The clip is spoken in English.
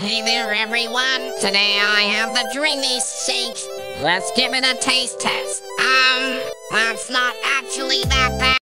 Hey there, everyone. Today I have the Grimace Shake. Let's give it a taste test. Um, that's not actually that bad.